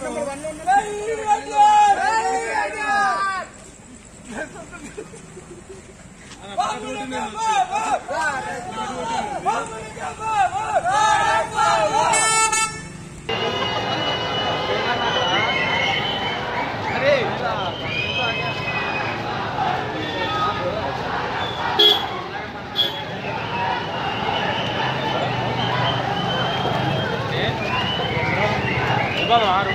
road number baru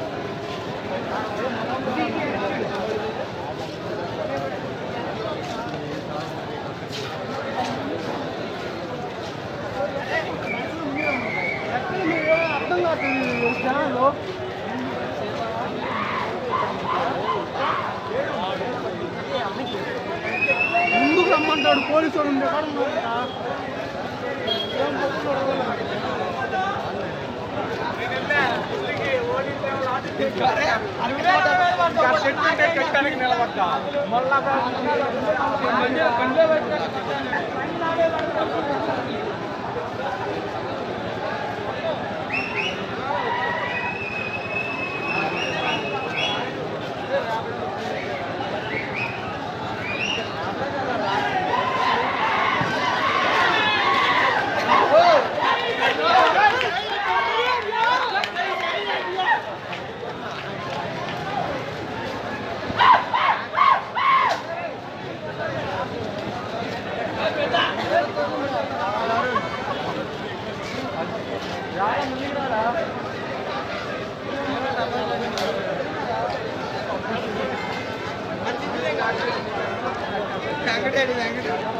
ముందుకు రమ్మంటాడు పోలీసు వాడు నిలబడతా మళ్ళా వెంకటేడు వెంకటేడు